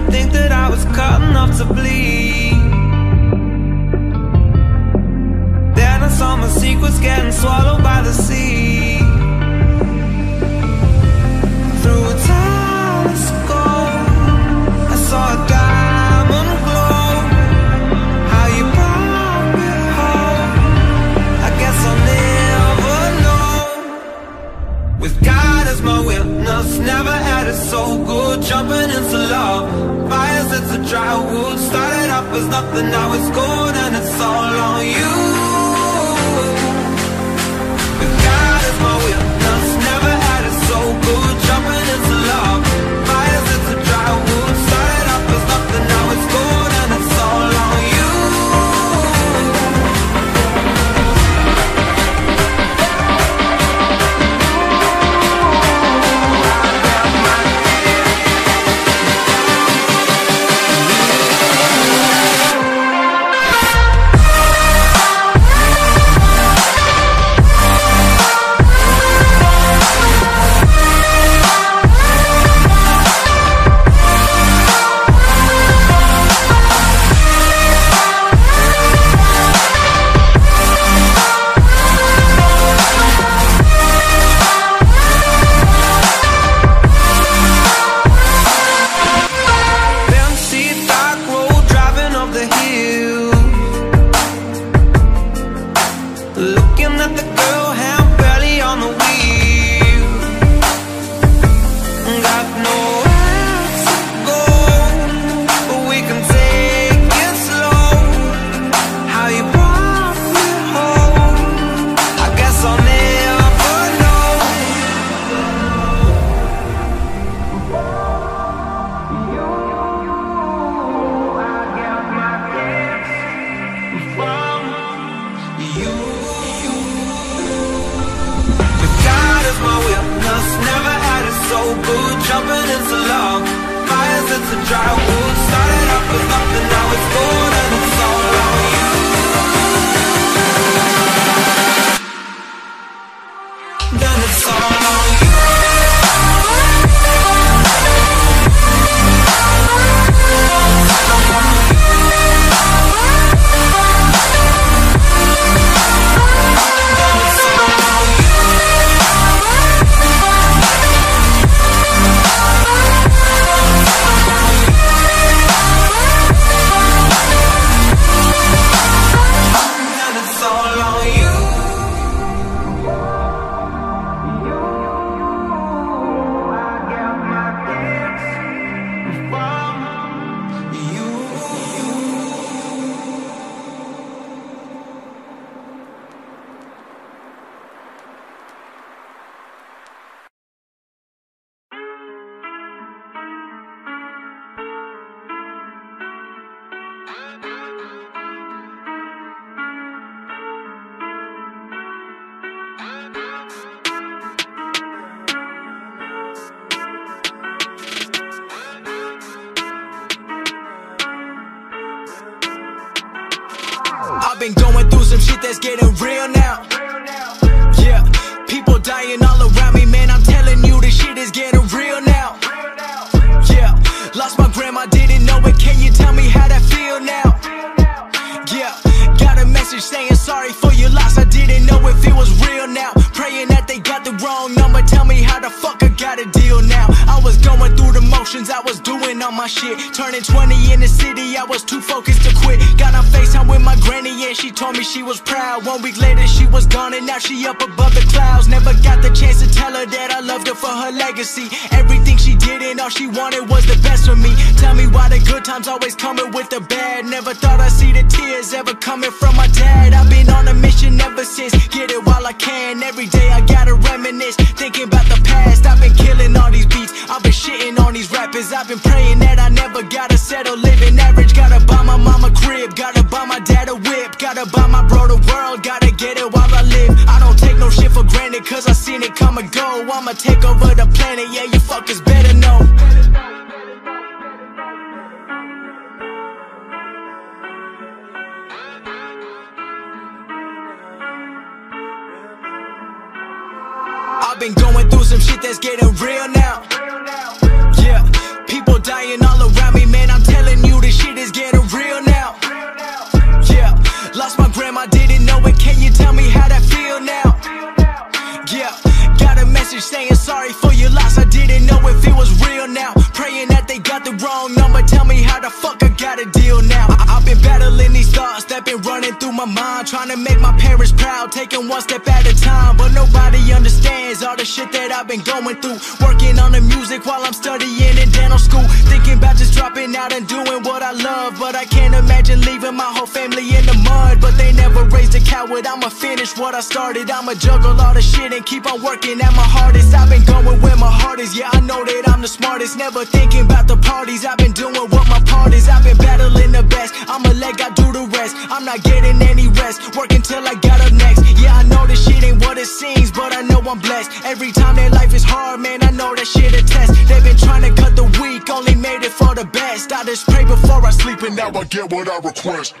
didn't think that I was cut enough to bleed. Then I saw my secrets getting swallowed by the sea. Through a telescope I saw a guy been going through some shit that's getting real now. Yeah, people dying all around me, man. I'm telling you, this shit is getting real now. Yeah, lost my grandma, didn't know it. Can you tell me how that feel now? Yeah, got a message saying sorry for your loss. I didn't know if it was real now. Praying that they got the wrong number. Tell me how the fuck I got a deal now. I was going through the motions, I was my shit. Turning 20 in the city, I was too focused to quit. Got on FaceTime with my granny, and she told me she was proud. One week later, she was gone, and now she up above the clouds. Never got the chance to tell her that I loved her for her legacy. Everything she and all she wanted was the best for me. Tell me why the good times always coming with the bad. Never thought I'd see the tears ever coming from my dad. I've been on a mission ever since. Get it while I can. Every day I gotta reminisce, thinking about the past. I've been killing all these beats. I've been shitting on these rappers. I've been praying that I never gotta settle, living average. Gotta buy my mama crib. Gotta buy my dad a whip. Gotta buy my bro the world. Gotta get it while I live. I don't take no shit for granted, cause I seen it come and go. I'ma take over the planet. Yeah, you fuckers better know. I've been going through some shit that's getting real now. My mind. Trying to make my parents proud, taking one step at a time. But nobody understands all the shit that I've been going through. Working on the music while I'm studying in dental school. Thinking about just dropping out and doing what I love. But I can't imagine leaving my whole family in the mud. But they never raised a coward. I'ma finish what I started. I'ma juggle all the shit and keep on working at my hardest. I've been going where my heart is. Yeah, I know that I'm the smartest. Never thinking about the parties. I've been doing what my part is. I've been battling the best. I'ma let God do the rest. I'm not getting any rest. Working till I got up next. Yeah, I know this shit ain't what it seems, but I know I'm blessed. Every time life is hard, man, I know that shit a test. They've been trying to cut the weak, only made it for the best. I just pray before I sleep, and now I get what I request.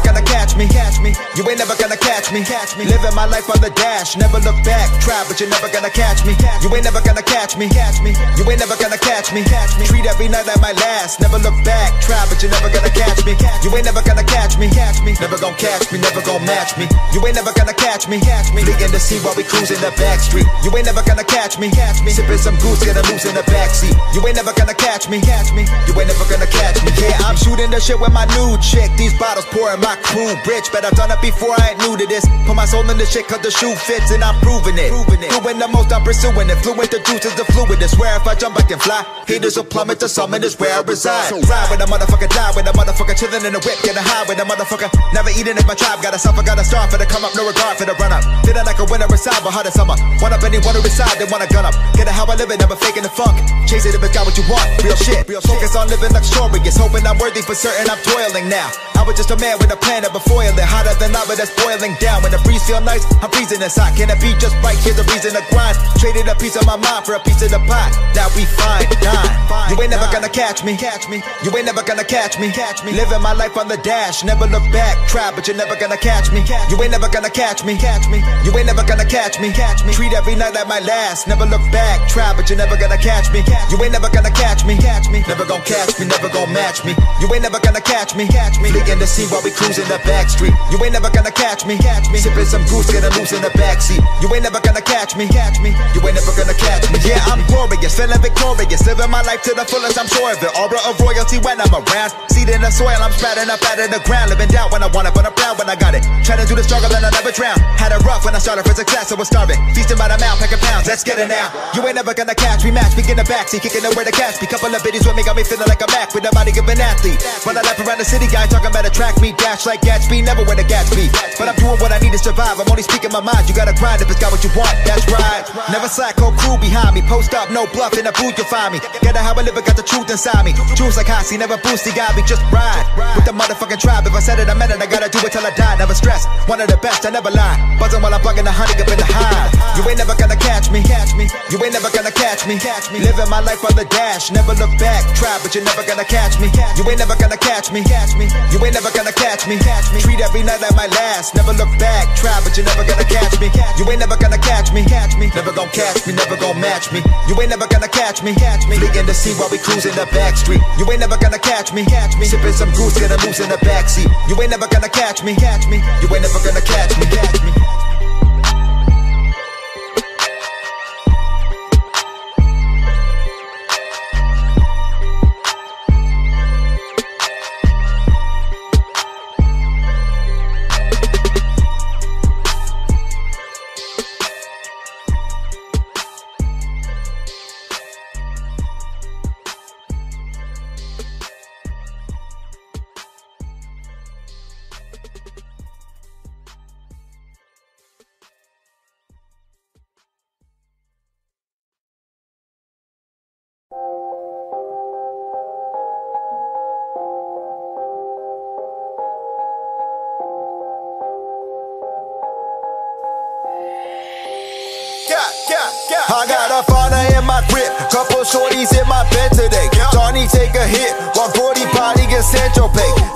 Never gonna catch me, catch me. You ain't never gonna catch me, catch me. Living my life on the dash, never look back. Try, but you're never gonna catch me. You ain't never gonna catch me, catch me. You ain't never gonna catch me, catch me. Treat every night like my last, never look back. Try, but you're never gonna catch me. You ain't never gonna catch me, catch me. Never gonna catch me, never gonna match me. You ain't never gonna catch me, catch me. Digging to see while we cruising the back street. You ain't never gonna catch me, catch me. Sipping some goose, gonna lose in the backseat. You ain't never gonna catch me, catch me. You ain't never gonna catch me. Yeah, I'm shooting the shit with my new chick. These bottles pouring my crew rich, but I've done it before. I ain't new to this. Put my soul in the shit, cause the shoe fits, and I'm proving it. Doing the most, I'm pursuing it. Fluent, the juice is the fluid. I swear if I jump, I can fly. Haters will plummet to summon is where I reside. So Ride with a motherfucker, die with a motherfucker, chilling in the whip, getting high with a motherfucker. Never eating if my tribe got a suffer, got a star for the come up, no regard for the run up. Feeling like a winner inside, but hard as summer. One up anyone who reside, they wanna gun up. Get a how I live it, never faking the funk. Chase it if it's got what you want, real shit. Real focus on living luxurious, hoping I'm worthy for certain. I'm toiling now. I was just a man with a plan of a foil it hotter than lava that's boiling down. When the breeze feel nice, I'm freezing inside. Can it be just right? Here's a reason to grind. Traded a piece of my mind for a piece of the pie. Now we fine, dine. You ain't never gonna catch me, catch me. You ain't never gonna catch me, catch me. Living my life on the dash, never look back. Try, but you're never gonna catch me. You ain't never gonna catch me, catch me. You ain't never gonna catch me, catch me. Treat every night like my last, never look back. Try, but you're never gonna catch me. You ain't never gonna catch me, catch me. Never gonna catch me, never gonna match me. You ain't never gonna catch me, catch me. Digging to see while we cruising the back street. You ain't never gonna catch me, catch me. Sipping some goose, gonna lose in the backseat. You ain't never gonna catch me, catch me. You ain't never gonna catch me. Yeah, I'm glorious, feeling victorious, living my life to the fullest. I'm sure of it. Aura of royalty when I'm around. Seed in the soil, I'm sprouting up out of the ground. Living down when I want it, but I'm proud when I got it. Trying to do the struggle and I never drown. Had it rough when I started for success, I was starving. Feasting by the mouth, packing pounds. Let's get it now. You ain't never gonna catch me, match me in the backseat, kicking nowhere to catch me. Couple of videos with me got me feeling like a Mac with the body of an athlete. When I lap around the city, guy talking about a track me, dash like Gatsby, never where the Gatsby. But I'm doing what I need to survive. I'm only speaking my mind. You gotta grind if it's got what you want. That's right. Never slack, whole crew behind me. Post up, no bluff in the booth, you'll find me. Get how I live, got the truth inside me. Choose like Hossie, never boosty, got me. Just ride with the motherfucking tribe. If I said it, I meant it. I gotta do it till I die. Never stress. One of the best, I never lie. Buzzing while I'm bugging the honey up in the hive. You ain't never gonna catch me, catch me. You ain't never gonna catch me, catch me. Living my life on the dash, never look back. Try, but you're never gonna catch me. You ain't never gonna catch me, catch me. You ain't never gonna catch me, catch me. Treat every night like my last, never look back. Try, but you're never gonna catch me. You ain't never gonna catch me, catch me. Never gonna catch me, never gonna match me. You ain't never gonna catch me, catch me. Fleeing to see while we cruising the back street. You ain't never gonna catch me, catch me. Sipping some goose, gonna lose in the backseat. You ain't never gonna catch me, catch me. You ain't never gonna catch me, catch me. I got a fauna in my grip, couple shorties in my bed today. Johnny take a hit, 140 party get Central Pay.